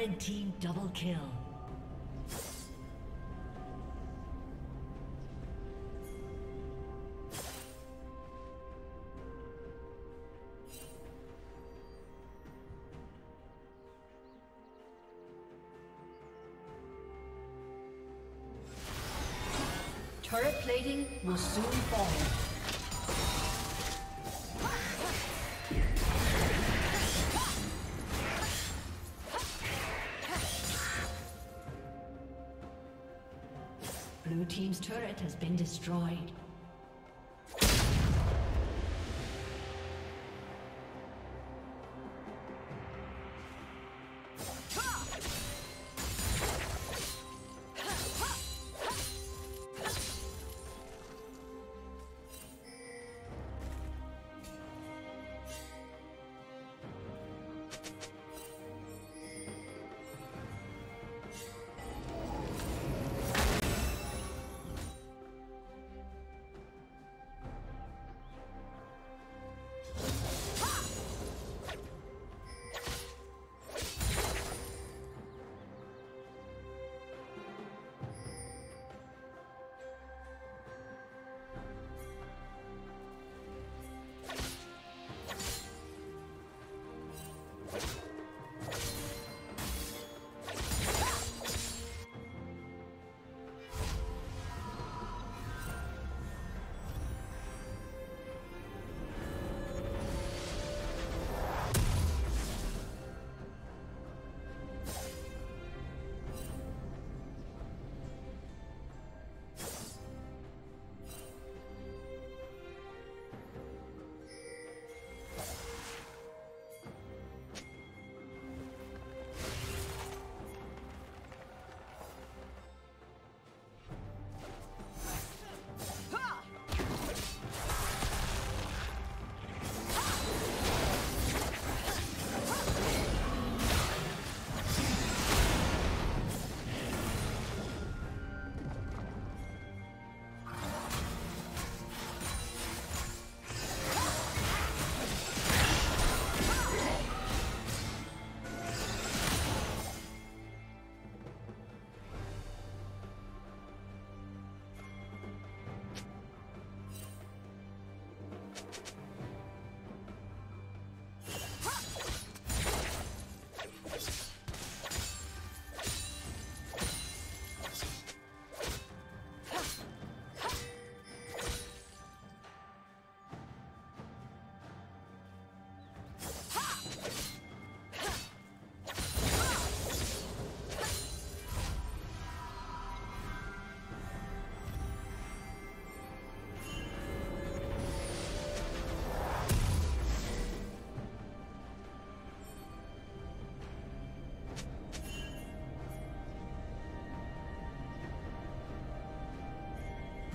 Red team double kill. Turret plating will soon fall. Destroyed.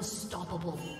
Unstoppable.